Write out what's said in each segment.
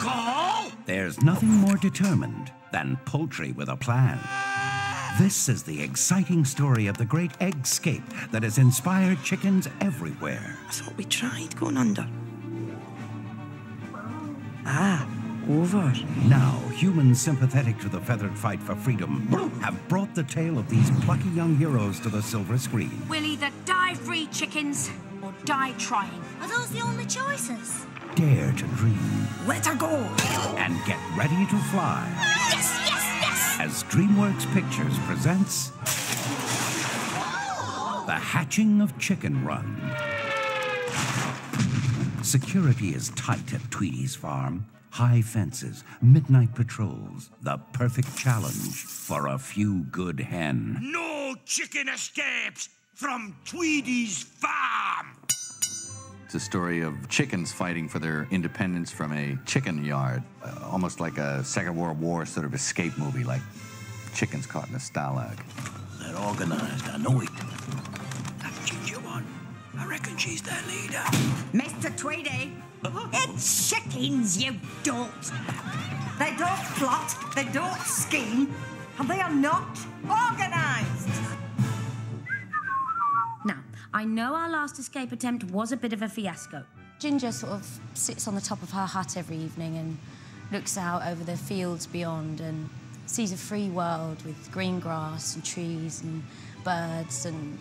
call? There's nothing more determined than poultry with a plan. This is the exciting story of the great eggscape that has inspired chickens everywhere. I thought we tried going under. Ah, over. Now, humans sympathetic to the feathered fight for freedom have brought the tale of these plucky young heroes to the silver screen. We'll either die free chickens or die trying. Are those the only choices? Dare to dream Let her go. and get ready to fly Yes, yes, yes! as DreamWorks Pictures presents The Hatching of Chicken Run. Security is tight at Tweedy's farm. High fences, midnight patrols, the perfect challenge for a few good hen. No chicken escapes from Tweedy's farm. It's a story of chickens fighting for their independence from a chicken yard, uh, almost like a Second World War sort of escape movie, like chickens caught in a stalag. They're organized, I know it. That ginger one, I reckon she's their leader. Mr. Tweedy, it's chickens, you dolt. They don't plot, they don't scheme, and they are not organised. Now, I know our last escape attempt was a bit of a fiasco. Ginger sort of sits on the top of her hut every evening and looks out over the fields beyond and sees a free world with green grass and trees and birds and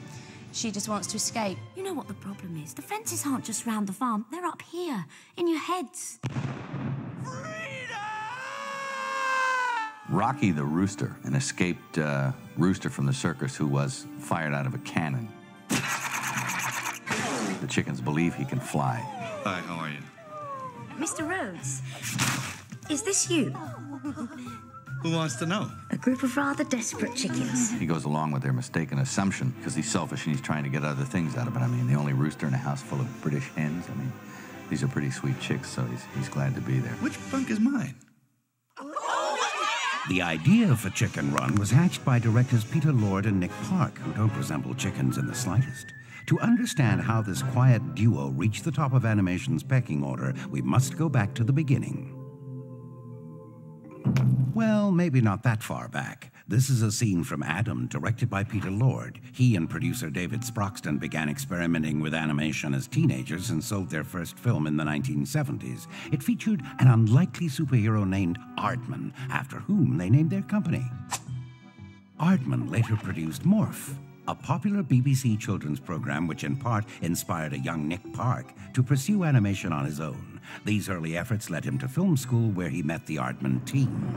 she just wants to escape. You know what the problem is? The fences aren't just round the farm, they're up here, in your heads. Rocky the rooster, an escaped uh, rooster from the circus who was fired out of a cannon. The chickens believe he can fly. Hi, how are you? Mr. Rhodes, is this you? Who wants to know? A group of rather desperate chickens. He goes along with their mistaken assumption because he's selfish and he's trying to get other things out of it. I mean, the only rooster in a house full of British hens. I mean, these are pretty sweet chicks, so he's, he's glad to be there. Which bunk is mine? The idea for Chicken Run was hatched by directors Peter Lord and Nick Park, who don't resemble chickens in the slightest. To understand how this quiet duo reached the top of animation's pecking order, we must go back to the beginning. Well, maybe not that far back. This is a scene from Adam, directed by Peter Lord. He and producer David Sproxton began experimenting with animation as teenagers and sold their first film in the 1970s. It featured an unlikely superhero named Aardman, after whom they named their company. Aardman later produced Morph, a popular BBC children's program which in part inspired a young Nick Park to pursue animation on his own. These early efforts led him to film school where he met the Aardman team.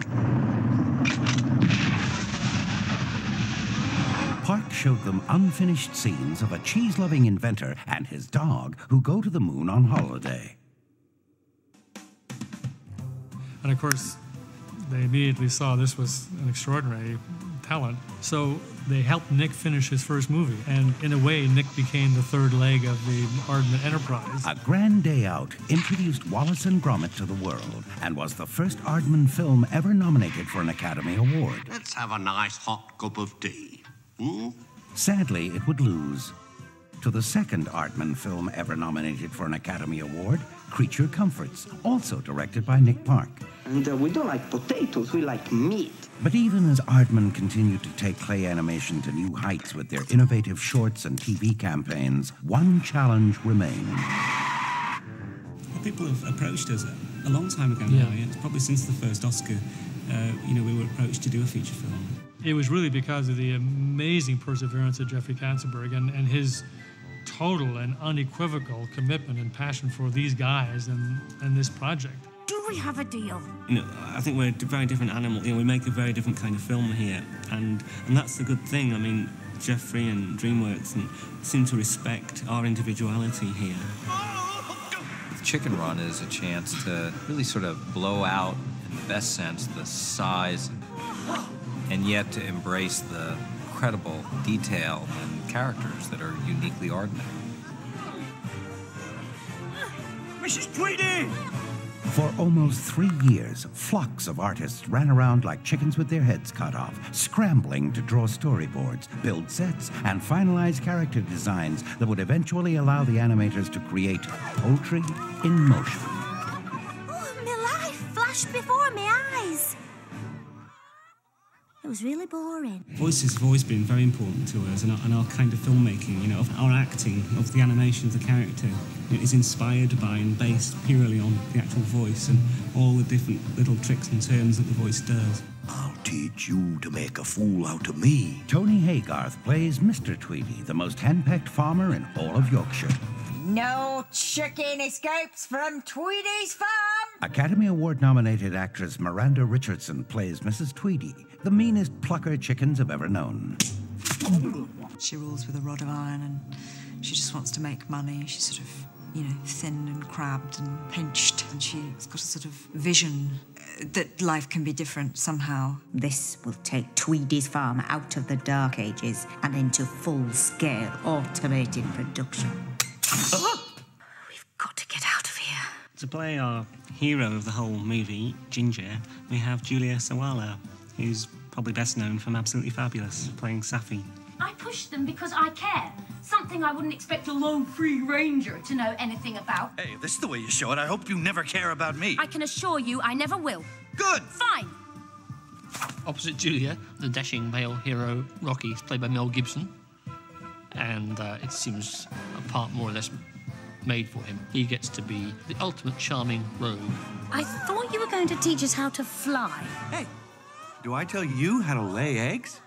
Park showed them unfinished scenes of a cheese loving inventor and his dog who go to the moon on holiday. And of course, they immediately saw this was an extraordinary talent. So they helped Nick finish his first movie. And in a way, Nick became the third leg of the Aardman enterprise. A Grand Day Out introduced Wallace and Gromit to the world and was the first Aardman film ever nominated for an Academy Award. Let's have a nice hot cup of tea. Hmm? Sadly, it would lose to the second Aardman film ever nominated for an Academy Award, Creature Comforts, also directed by Nick Park. And uh, we don't like potatoes, we like meat. But even as Aardman continued to take clay animation to new heights with their innovative shorts and TV campaigns, one challenge remained. People have approached us a long time ago Yeah. now. Yeah. It's probably since the first Oscar. Uh, you know, we were approached to do a feature film. It was really because of the amazing perseverance of Jeffrey Katzenberg and, and his total and unequivocal commitment and passion for these guys and, and this project. Do we have a deal? You know, I think we're a very different animal. You know, we make a very different kind of film here, and and that's the good thing. I mean, Jeffrey and DreamWorks and seem to respect our individuality here. Chicken Run is a chance to really sort of blow out, in the best sense, the size, and yet to embrace the incredible detail and characters that are uniquely Aardman. Mrs. Tweedy! For almost three years, flocks of artists ran around like chickens with their heads cut off, scrambling to draw storyboards, build sets, and finalize character designs that would eventually allow the animators to create poetry in motion. Oh, my life! flashed before was really boring. Voices have always been very important to us and our, and our kind of filmmaking, you know, of our acting, of the animation of the character. It is inspired by and based purely on the actual voice and all the different little tricks and turns that the voice does. I'll teach you to make a fool out of me. Tony Haygarth plays Mr. Tweedy, the most henpecked farmer in all of Yorkshire. No chicken escapes from Tweedy's farm. Academy Award nominated actress Miranda Richardson plays Mrs. Tweedy, the meanest plucker chickens have ever known. She rules with a rod of iron and she just wants to make money. She's sort of, you know, thin and crabbed and pinched. And she's got a sort of vision uh, that life can be different somehow. This will take Tweedy's farm out of the dark ages and into full scale automated production. We've got to get out of here. To play our hero of the whole movie, Ginger, we have Julia Sawalha, who's probably best known from Absolutely Fabulous, playing Saffy. I push them because I care. Something I wouldn't expect a lone free ranger to know anything about. Hey, if this is the way you show it, I hope you never care about me. I can assure you I never will. Good. Fine. Opposite Julia, the dashing male hero Rocky is played by Mel Gibson, and uh, it seems a part more or less made for him. He gets to be the ultimate charming rogue. I thought you were going to teach us how to fly. Hey, do I tell you how to lay eggs?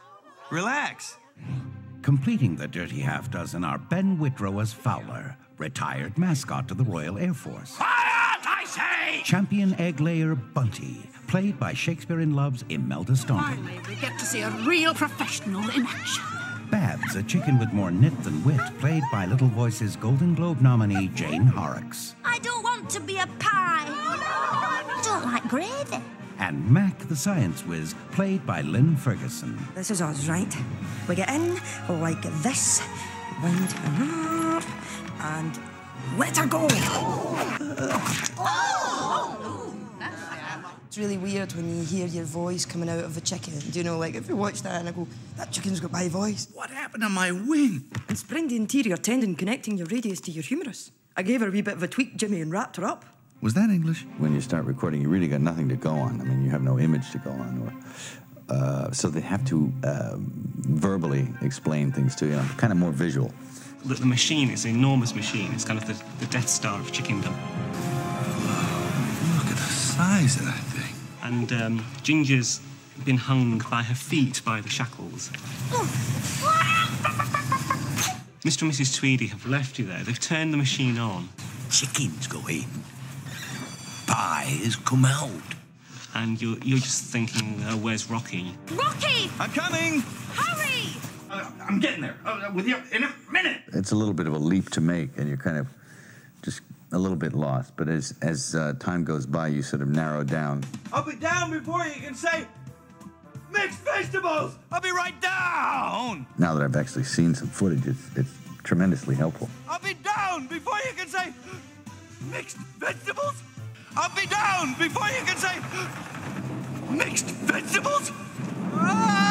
Relax. Completing the dirty half dozen are Ben Whitrow as Fowler, retired mascot to the Royal Air Force. Quiet, I say! Champion egg layer Bunty, played by Shakespeare in Love's Imelda Staunton. Finally, we get to see a real professional in action. Babs, a chicken with more nit than wit, played by Little Voice's Golden Globe nominee Jane Horrocks. I don't want to be a pie. I don't like gravy. And Mac, the science whiz, played by Lynn Ferguson. This is us, right? We get in like this, wind her up, and let her go. Oh! It's really weird when you hear your voice coming out of a chicken. Do you know, like if you watch that and I go, that chicken's got my voice. What happened to my wing? And spring the anterior tendon connecting your radius to your humerus. I gave her a wee bit of a tweak, Jimmy, and wrapped her up. Was that English? When you start recording, you really got nothing to go on. I mean, you have no image to go on, or uh, so they have to uh, verbally explain things to you. Kind of more visual. The, the machine is an enormous machine. It's kind of the, the Death Star of chickendom. Look at the size of that thing. And um, Ginger's been hung by her feet by the shackles. Mr. and Mrs. Tweedy have left you there. They've turned the machine on. Chickens go in. Pies come out. And you're, you're just thinking, uh, where's Rocky? Rocky! I'm coming. Hurry! Uh, I'm getting there. Uh, with you in a minute. It's a little bit of a leap to make, and you're kind of just a little bit lost. But as as uh, time goes by, you sort of narrow down. I'll be down before you can say mixed vegetables. I'll be right down. Now that I've actually seen some footage, it's it's tremendously helpful. I'll be down before you can say mixed vegetables. I'll be down before you can say mixed vegetables. Ah!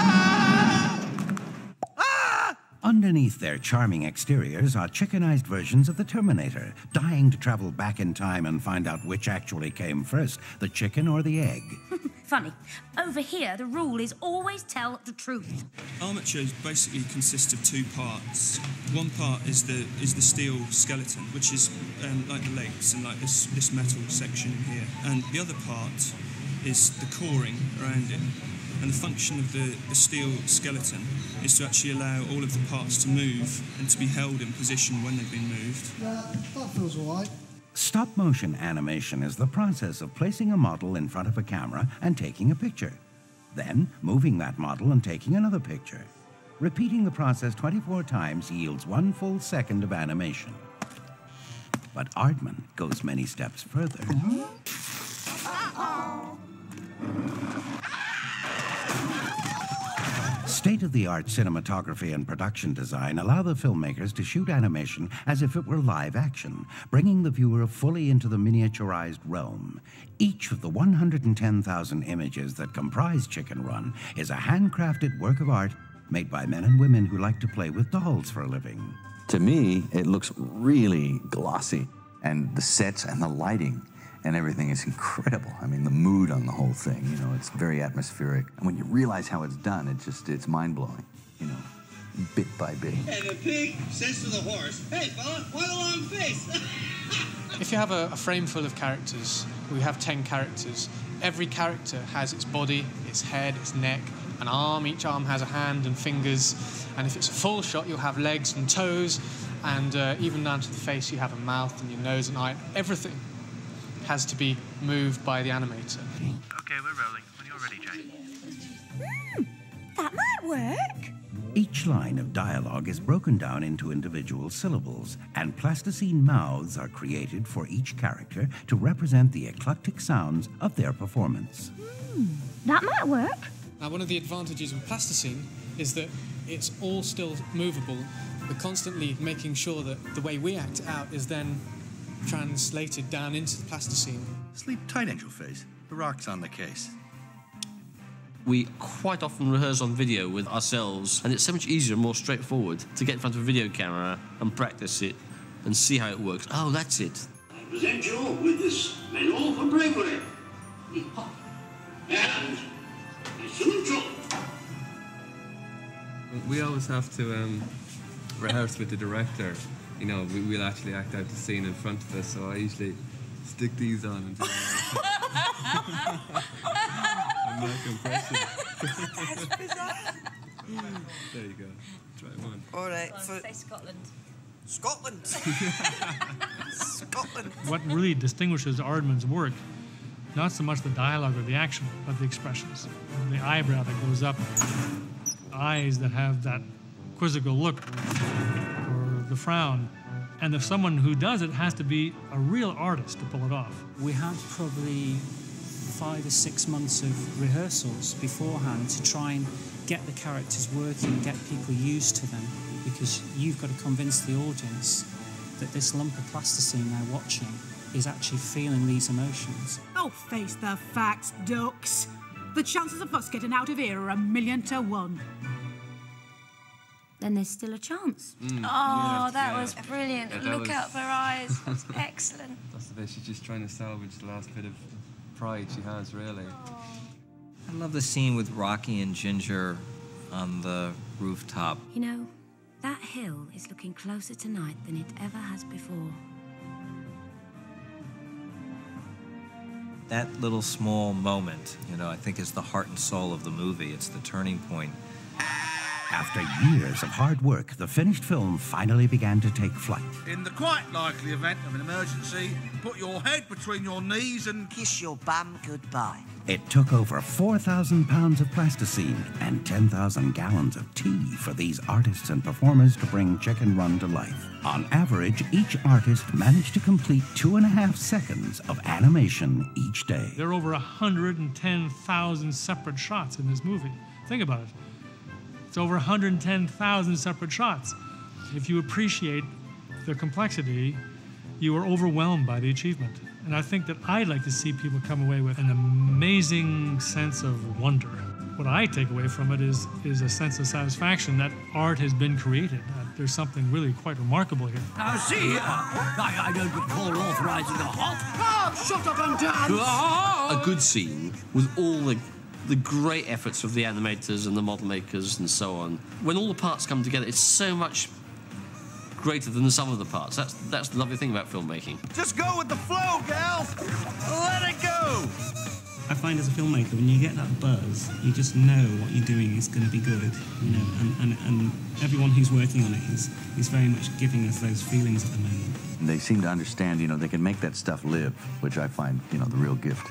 Underneath their charming exteriors are chickenized versions of the Terminator, dying to travel back in time and find out which actually came first, the chicken or the egg. Funny. Over here, the rule is always tell the truth. Armatures basically consist of two parts. One part is the is the steel skeleton, which is um, like the legs and like this this metal section in here, and the other part is the coring around it. And the function of the, the steel skeleton is to actually allow all of the parts to move and to be held in position when they've been moved. That feels all right. Stop motion animation is the process of placing a model in front of a camera and taking a picture. Then moving that model and taking another picture. Repeating the process 24 times yields one full second of animation. But Aardman goes many steps further. Uh-huh. State of the art cinematography and production design allow the filmmakers to shoot animation as if it were live action, bringing the viewer fully into the miniaturized realm. Each of the 110,000 images that comprise Chicken Run is a handcrafted work of art made by men and women who like to play with dolls for a living. To me, it looks really glossy, and the sets and the lighting and everything is incredible. I mean, the mood on the whole thing, you know, it's very atmospheric. And when you realize how it's done, it just, it's mind blowing, you know, bit by bit. And the pig says to the horse, Hey, fella, what a long face? If you have a, a frame full of characters, we have 10 characters, every character has its body, its head, its neck, an arm, each arm has a hand and fingers, and if it's a full shot, you'll have legs and toes, and uh, even down to the face, you have a mouth and your nose and eye. Everything has to be moved by the animator. Okay, we're rolling. When you're ready, Jane. Hmm, that might work. Each line of dialogue is broken down into individual syllables, and plasticine mouths are created for each character to represent the eclectic sounds of their performance. Hmm, that might work. Now, one of the advantages of plasticine is that it's all still movable. We're constantly making sure that the way we act out is then translated down into the plasticine. Sleep tight, Angel Face. The rock's on the case. We quite often rehearse on video with ourselves, and it's so much easier and more straightforward to get in front of a video camera and practice it and see how it works. Oh, that's it. I present you with this medal for bravery. And I salute you. We always have to um, rehearse with the director. You know, we, we'll actually act out the scene in front of us, so I usually stick these on and do a mock impression. there you go. Try one. All right. For Say Scotland. Scotland. Scotland. What really distinguishes Aardman's work, not so much the dialogue or the action, but the expressions. The eyebrow that goes up, eyes that have that quizzical look, or the frown. And if someone who does it has to be a real artist to pull it off. We had probably five or six months of rehearsals beforehand to try and get the characters working, get people used to them, because you've got to convince the audience that this lump of plasticine they're watching is actually feeling these emotions. Oh, face the facts, ducks. The chances of us getting out of here are a million to one. Then there's still a chance. Mm, Oh, yeah, that yeah. was brilliant. Yeah, that Look was- out for her eyes. That's excellent. That's the bit. She's just trying to salvage the last bit of pride she has, really. I love the scene with Rocky and Ginger on the rooftop. You know, that hill is looking closer tonight than it ever has before. That little small moment, you know, I think is the heart and soul of the movie. It's the turning point. After years of hard work, the finished film finally began to take flight. In the quite likely event of an emergency, put your head between your knees and kiss your bum goodbye. It took over 4,000 pounds of plasticine and 10,000 gallons of tea for these artists and performers to bring Chicken Run to life. On average, each artist managed to complete two and a half seconds of animation each day. There are over 110,000 separate shots in this movie. Think about it. It's over 110,000 separate shots. If you appreciate the complexity, you are overwhelmed by the achievement. And I think that I'd like to see people come away with an amazing sense of wonder. What I take away from it is, is a sense of satisfaction that art has been created. That there's something really quite remarkable here. Now, see, uh, I, I don't recall authorizing a hop. Oh, shut up and dance! Ah! A good scene with all the the great efforts of the animators and the model makers and so on. When all the parts come together, it's so much greater than the sum of the parts. That's that's the lovely thing about filmmaking. Just go with the flow, gal. Let it go. I find as a filmmaker, when you get that buzz, you just know what you're doing is going to be good, you know, and, and, and everyone who's working on it is, is very much giving us those feelings at the moment. They seem to understand, you know, they can make that stuff live, which I find, you know, the real gift.